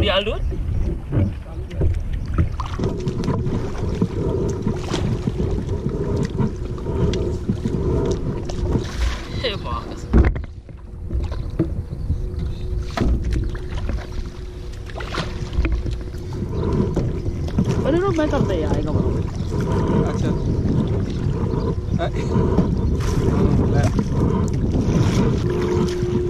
Puri Alun Thank you.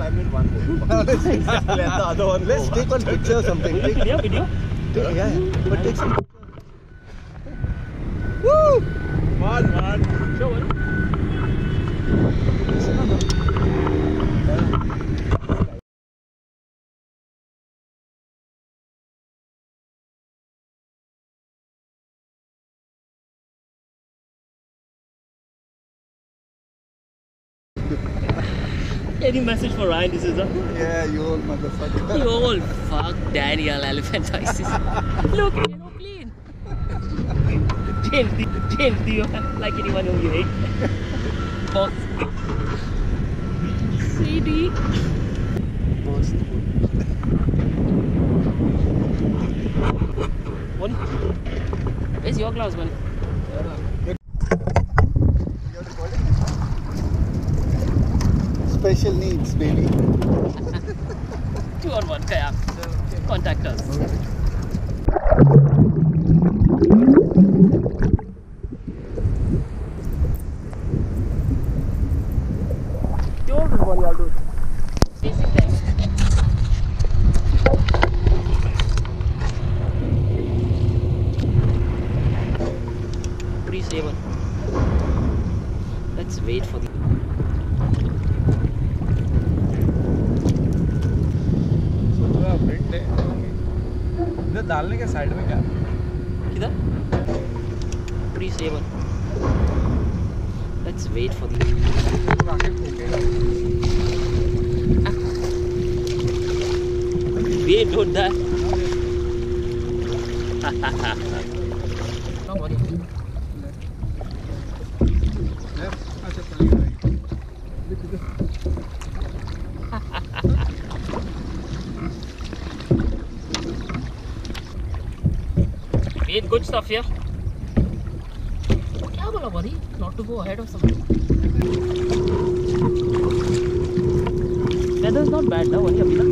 Climb in one go. Let the other one Let's take one picture or something. Take, video video take, yeah, yeah. But take some. One, one. show one Any message for Ryan? This is a Yeah, you old motherfucker. you old fuck Daniel Elephant elephantiasis. Look, aeroplane. James, do, James, do you like anyone who you hate? Boss. CD. Boss. One. Where's your gloves, man? Special needs, baby. Two on one kayak. Contact us. Don't worry, I'll do it. Basic thing. Pretty stable. Let's wait for the डालने के side में क्या? किधर? Pre seven let's wait for the wait don't die अच्छा चलिए Wait, good stuff here. क्या बोला buddy? Not to go ahead of something. Weather's not bad ना वही अभी तक